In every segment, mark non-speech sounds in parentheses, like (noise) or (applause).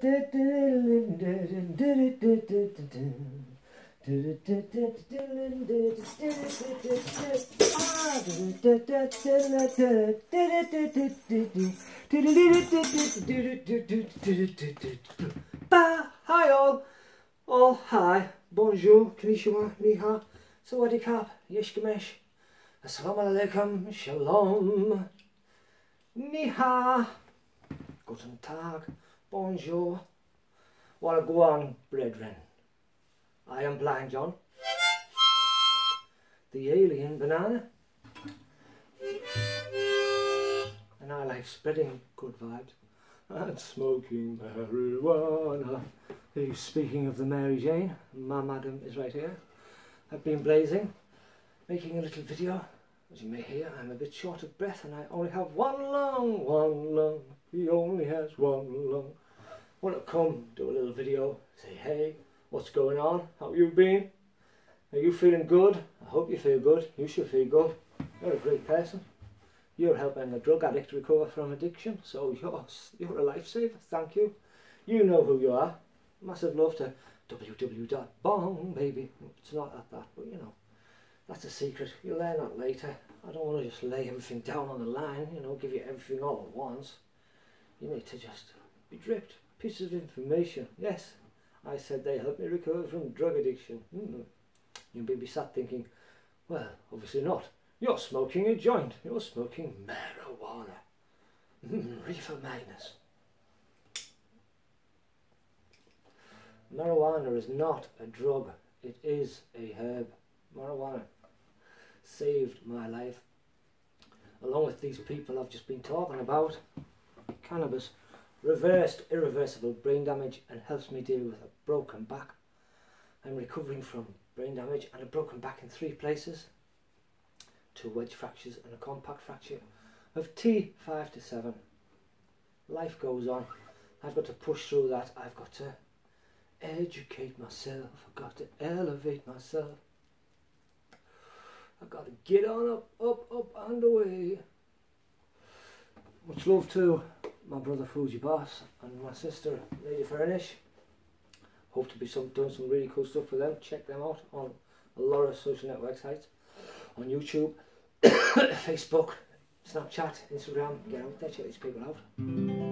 Hi all, all hi, bonjour, konnichiwa, ni hao, sawadee kap, yeshkamesh, assalamu alaikum, shalom, ni hao, guten tag, bonjour, on, brethren. I am Blind John, the alien banana, and I like spreading good vibes and smoking marijuana. Who's speaking of the Mary Jane? My madam is right here. I've been blazing, making a little video. As you may hear, I'm a bit short of breath and I only have one lung, one lung. He only has one lung. Want to come do a little video, say hey, what's going on? How you been? Are you feeling good? I hope you feel good. You should feel good. You're a great person. You're helping a drug addict recover from addiction, so you're, you're a lifesaver. Thank you. You know who you are. Massive love to www.bong, baby. It's not at that, but you know, that's a secret. You'll learn that later. I don't want to just lay everything down on the line, you know, give you everything all at once. You need to just be dripped. Pieces of information. Yes, I said they helped me recover from drug addiction. Mm. You may be sat thinking, well, obviously not. You're smoking a joint. You're smoking marijuana. Mm, reefer madness. Marijuana is not a drug. It is a herb. Marijuana saved my life. Along with these people I've just been talking about, cannabis reversed irreversible brain damage and helps me deal with a broken back. I'm recovering from brain damage and a broken back in three places two wedge fractures and a compact fracture of T5 to 7. Life goes on. I've got to push through that. I've got to educate myself. I've got to elevate myself. I've got to get on up, up, up and away. Much love to my brother Fuji Boss and my sister Lady Furnish. Hope to be some doing some really cool stuff for them. Check them out on a lot of social network sites, on YouTube, (coughs) Facebook, Snapchat, Instagram. Get out there, check these people out.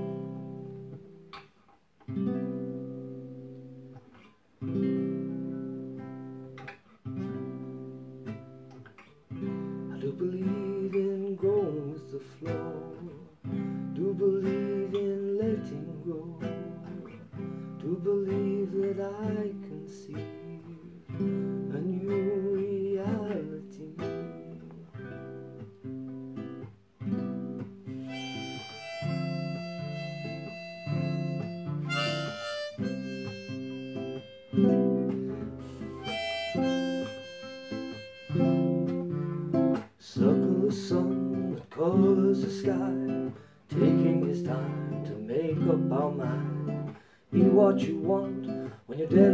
When you're dead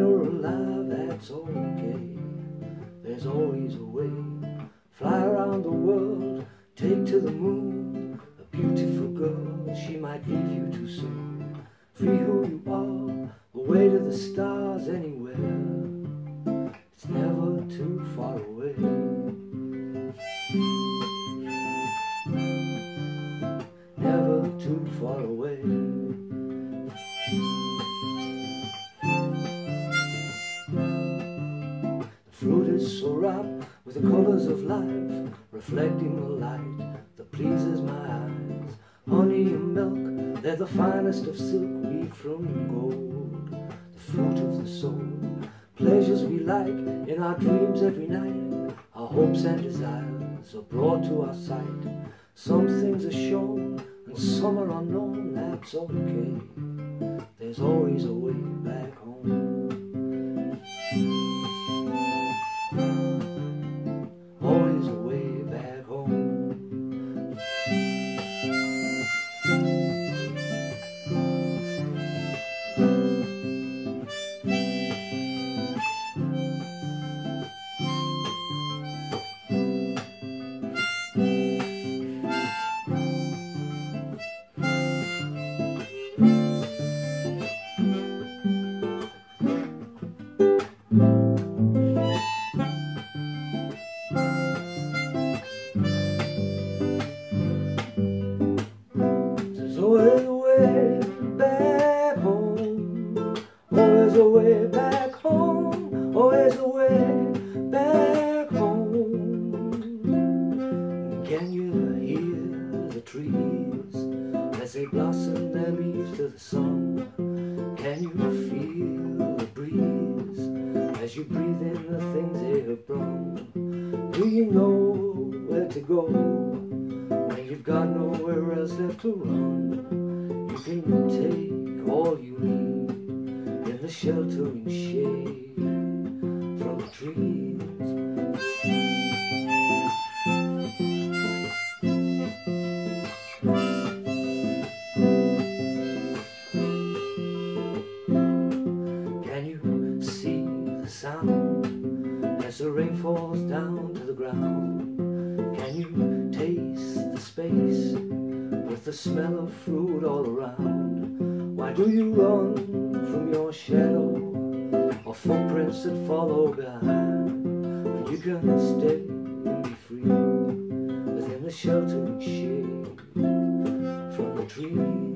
pleases my eyes. Honey and milk, they're the finest of silk weaved from gold. The fruit of the soul, pleasures we like in our dreams every night. Our hopes and desires are brought to our sight. Some things are shown and some are unknown, that's okay. There's always a way back Do you run from your shadow or footprints that follow behind? When you can stay and be free within the sheltering shade from the trees.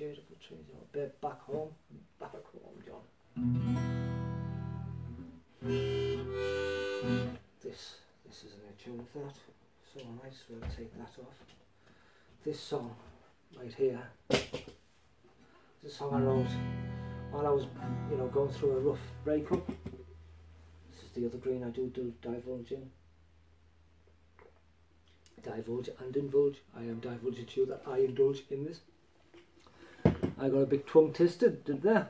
Shade of the Trees, Bed Back Home, Back Home, John. This, this isn't a tune of that, so I nice, we'll take that off. This song, right here, is a song I wrote while I was, you know, going through a rough breakup. This is the other green I do do divulge in. Divulge and indulge. I am divulging to you that I indulge in this. I got a big tongue twisted, didn't there?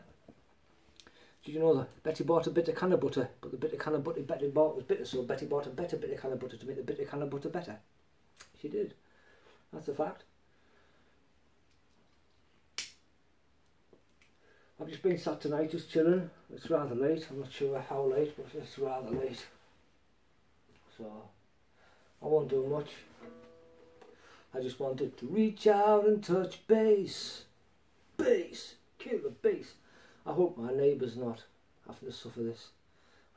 Did you know that Betty bought a bit of can of butter, but the bit of can of butter Betty bought was bitter, so Betty bought a better bit of can of butter to make the bit of can of butter better. She did. That's a fact. I've just been sat tonight just chilling. It's rather late. I'm not sure how late, but it's rather late. So I won't do much. I just wanted to reach out and touch base. Base. Kill the base. I hope my neighbour's not having to suffer this.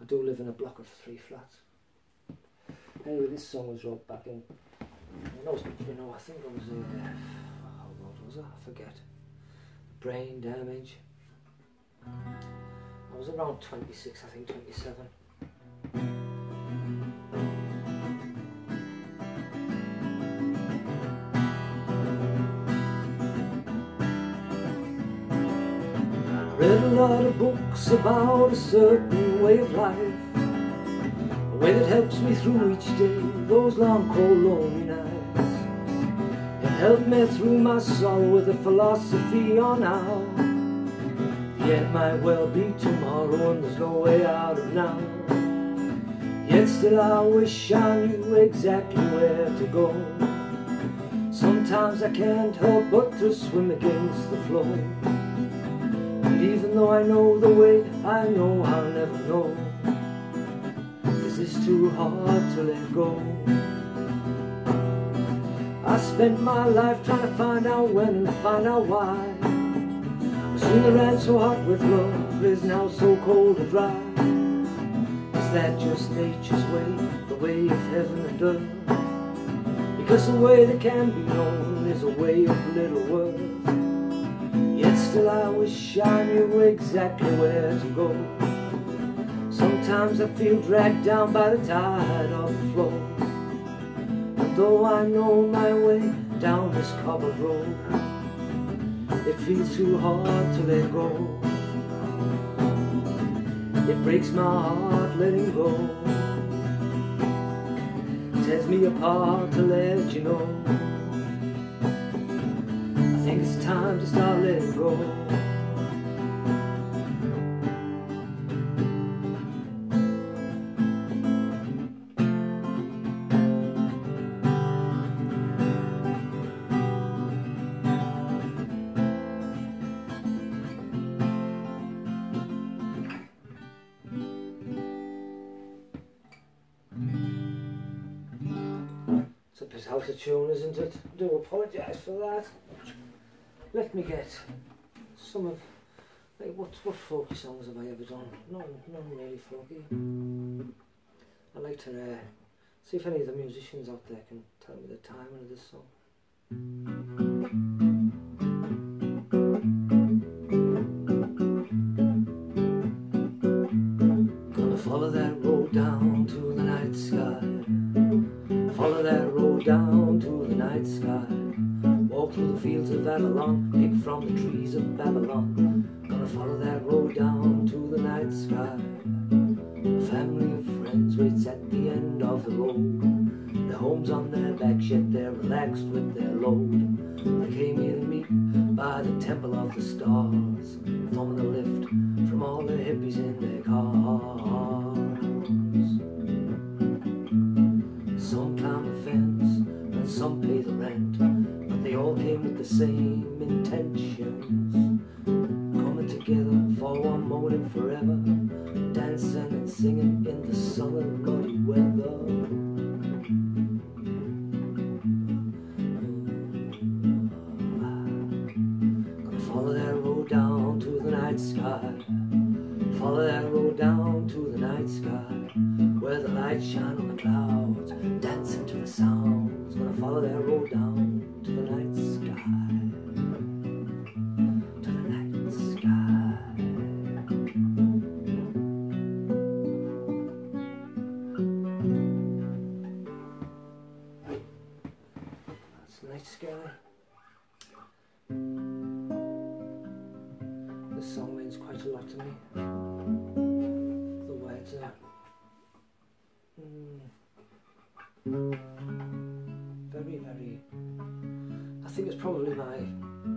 I do live in a block of three flats. Anyway, this song was wrote back in. I know, you know, I think I was. Uh, how old was I? I forget. Brain damage. I was around 26, I think 27. Lot of books about a certain way of life, a way that helps me through each day, those long, cold, lonely nights. It helped me through my sorrow with a philosophy on how end might well be tomorrow and there's no way out of now. Yet still I wish I knew exactly where to go. Sometimes I can't help but to swim against the flow. Even though I know the way, I know I'll never know. Is this too hard to let go? I spent my life trying to find out when and find out why. Soon the ran so hot with love is now so cold and dry. Is that just nature's way, the way of heaven and earth? Because the way that can be known is a way of little worth. Still I wish I knew exactly where to go. Sometimes I feel dragged down by the tide of the flow. And though I know my way down this cobbled road, it feels too hard to let go. It breaks my heart letting go. Tears me apart to let you know time to start letting go. It's a bit out of tune, isn't it? Do apologise for that let me get some of like what what folky songs have I ever done? None, none really folky. I like to uh, see if any of the musicians out there can tell me the timing of this song. Gonna Follow that road down to the night sky. Follow that road down to the night sky. Walk through the fields of Avalon from the trees of Babylon. all came with the same intentions. Coming together for one moment forever. Dancing and singing in the summer muddy weather. Gonna follow that road down to the night sky. Follow that road down to the night sky. Where the lights shine on the clouds.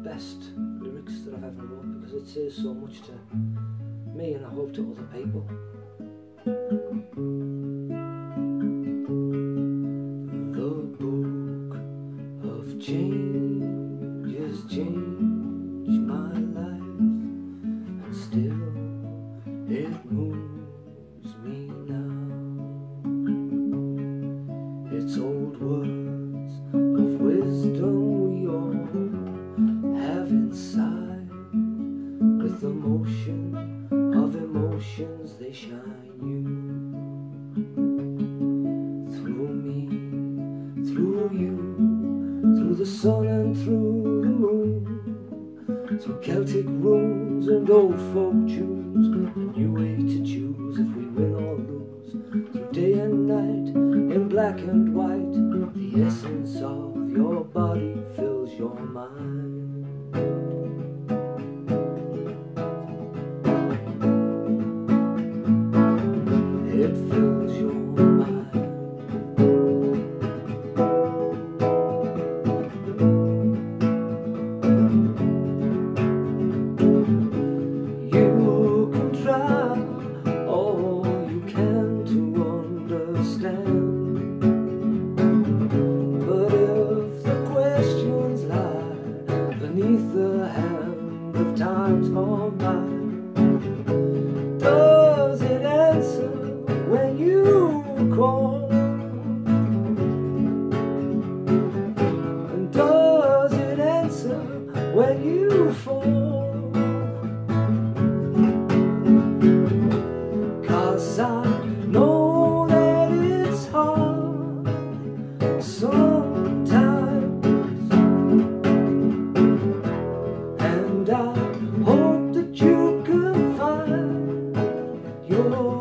best lyrics that I've ever wrote because it says so much to me and I hope to other people. The Book of James. Oh.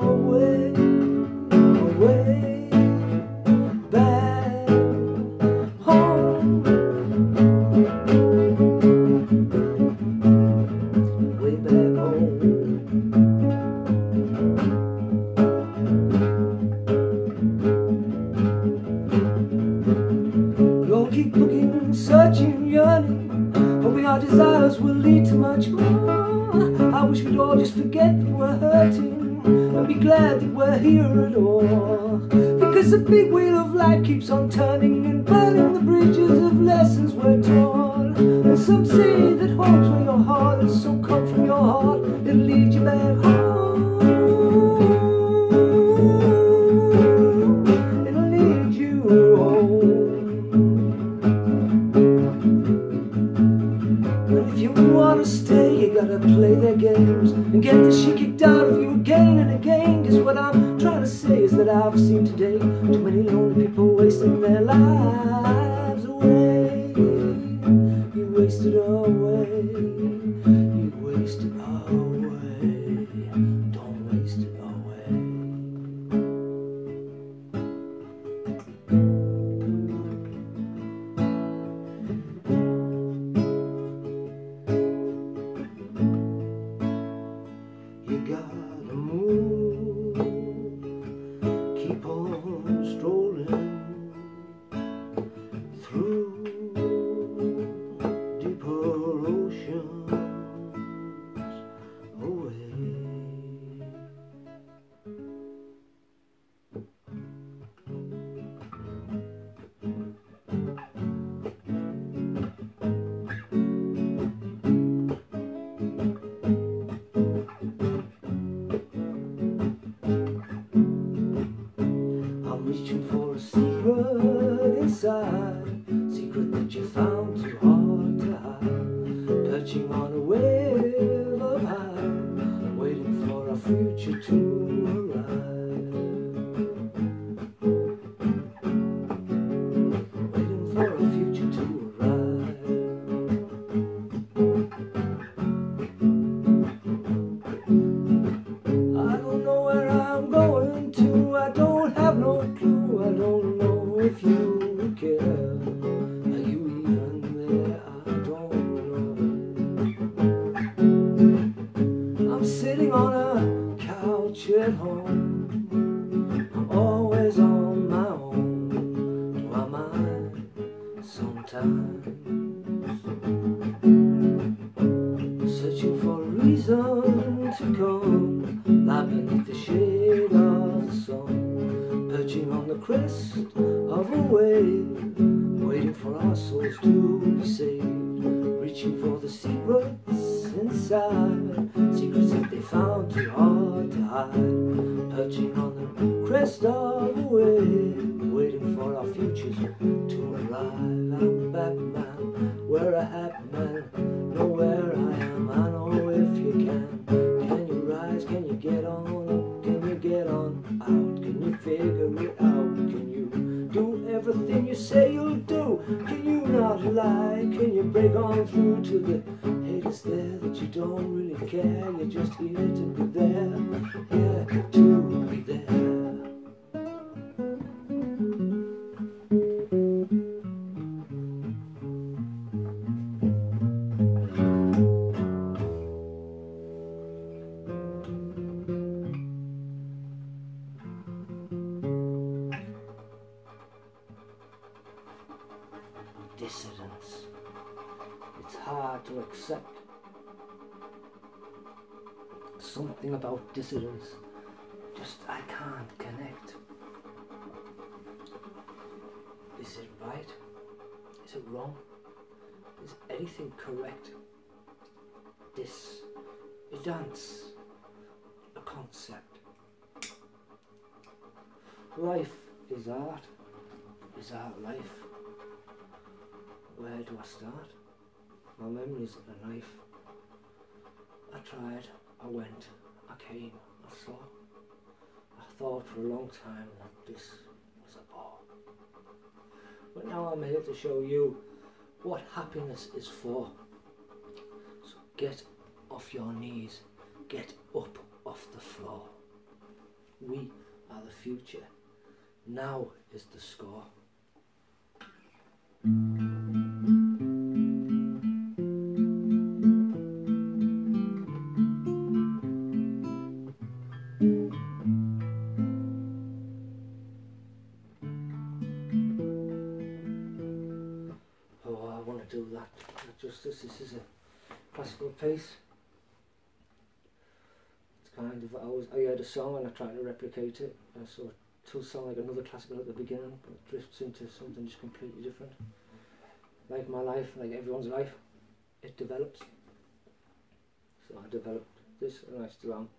Is that I've seen today too many lonely people wasting their lives away. You wasted away. For a secret inside, secret that you found too hard to hide. Perching on to be saved, reaching for the secrets inside, secrets that they found too hard to hide, perching on the crest of a wave, Can on through to the haters there that you don't really care? You're just here to be there, yeah, to It's hard to accept. Something about dissidence. Just I can't connect. Is it right? Is it wrong? Is anything correct? This a dance, a concept. Life is art. Is art life? Where do I start? My memories are a knife. I tried, I went, I came, I saw. I thought for a long time that this was a bore. But now I'm here to show you what happiness is for. So get off your knees, get up off the floor. We are the future. Now is the score. This is a classical piece. It's kind of, I, was, I heard a song and I tried to replicate it. I saw two song like another classical at the beginning, but it drifts into something just completely different. Like my life, like everyone's life, it develops. So I developed this and I still am.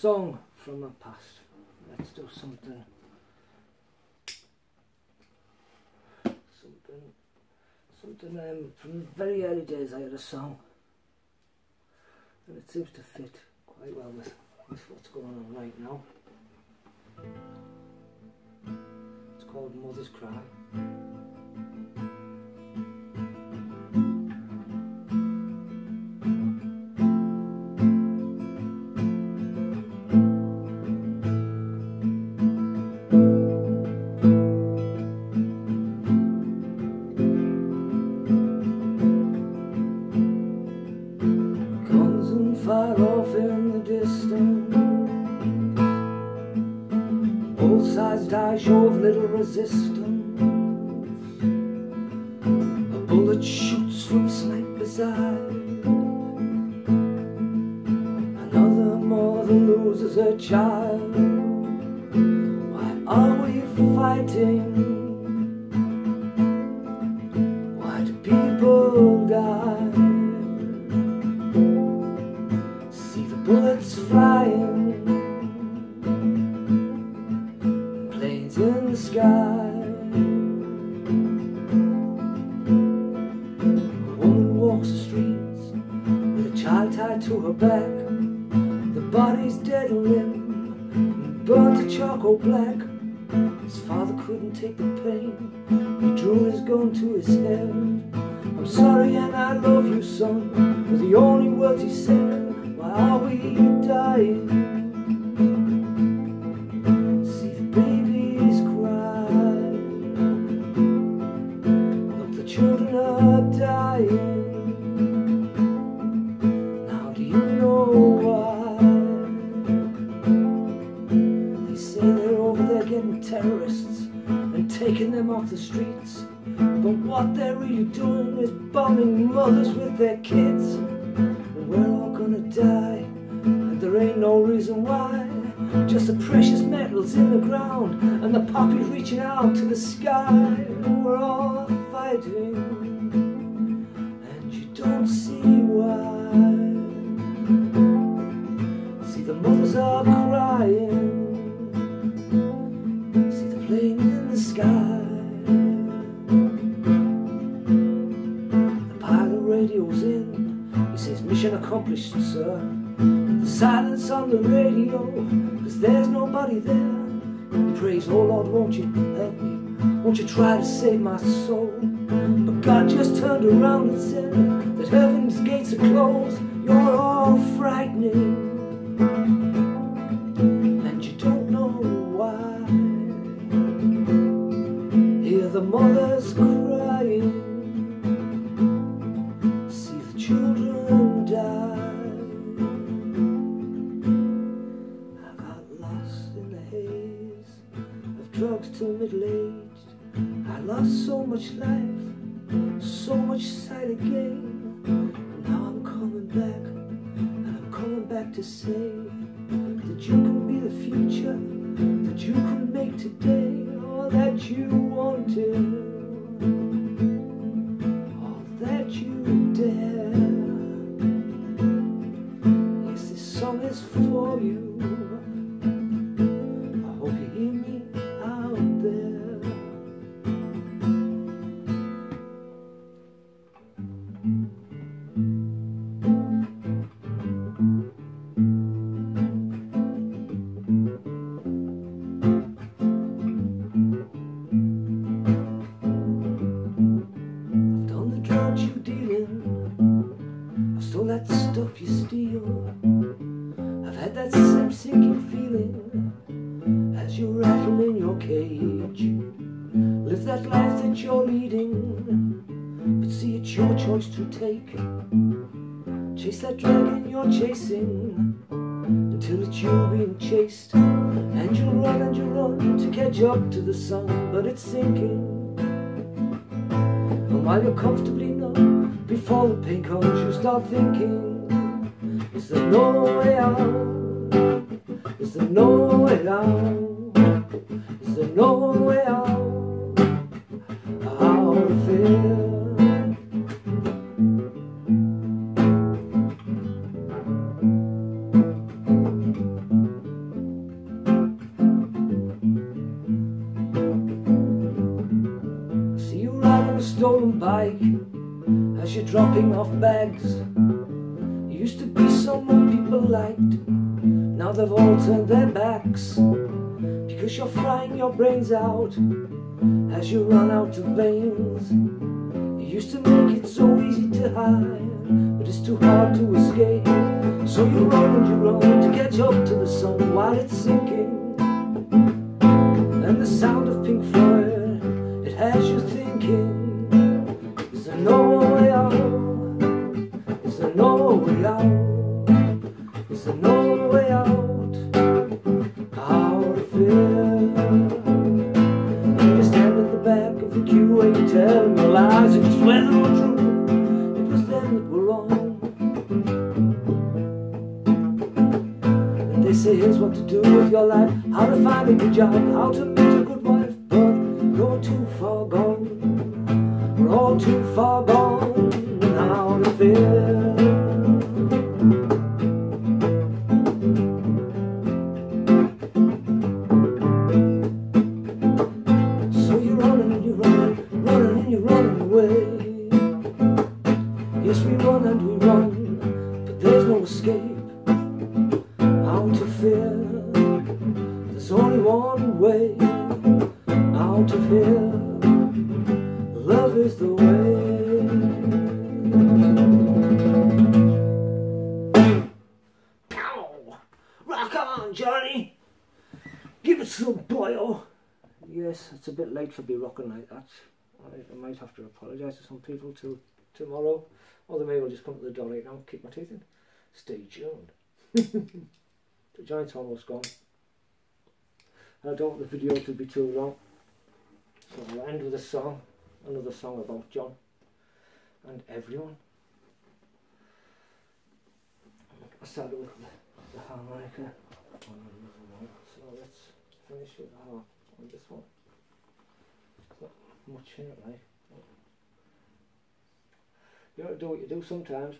Song from the past. Let's do something. Something, something um, from the very early days I had a song. And it seems to fit quite well with, with what's going on right now. It's called Mother's Cry. Resistance. The streets. But what they're really doing is bombing mothers with their kids. And we're all gonna die And there ain't no reason why. Just the precious metals in the ground And the poppies reaching out to the sky. And we're all And you don't see why See the mothers are crying See the plane in the sky the pilot radios in. He says, mission accomplished, sir. The silence on the radio, cause there's nobody there. He prays, oh Lord, won't you help me? Won't you try to save my soul? But God just turned around and said that heaven's gates are closed. You're all frightening. To say chasing Until it's you being chased And you'll run and you'll run to catch up to the sun But it's sinking And while you're comfortably numb Before the pain comes you start thinking Is there no way out? Is there no way out? Is there no way out? To feel bike as you're dropping off bags. Used to be someone people liked, now they've all turned their backs. Because you're frying your brains out as you run out of veins. You used to make it so easy to hide, but it's too hard to escape. So you run and you run to catch up to the sun while it's sinking. How to find a good job, how to meet a good wife, but you're too far gone. We're all too far gone and out of fear. A for be rocking like that. I, I might have to apologise to some people till tomorrow. Or they may well just come to the door right now and kick my teeth in. Stay tuned. (laughs) the giant's almost gone. I don't want the video to be too long. So I'll end with a song. Another song about John and everyone. I started with the, the harmonica. So let's finish with the harp on this one. Much in it, like. You gotta do what you do. Sometimes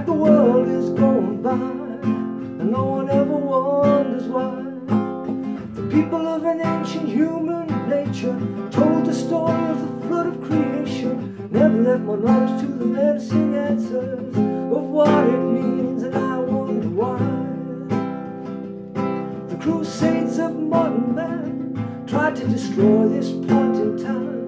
like the world is going by and no one ever wonders why. The people of an ancient human nature told the story of the flood of creation, never left my knowledge to the menacing answers of what it means, and I wonder why. The crusades of modern man tried to destroy this point in time.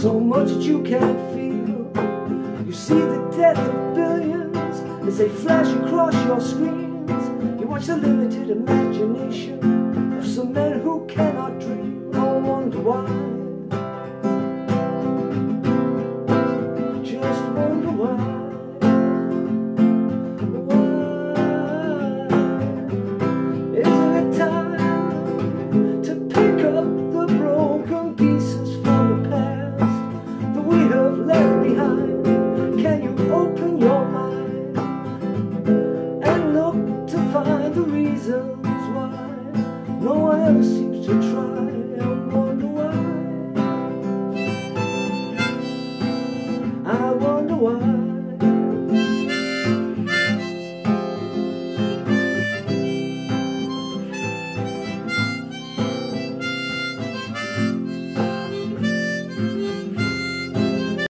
So much that you can't feel. You see the death of billions as they flash across your screens. You watch the limited imagination of some men who cannot dream. I wonder why.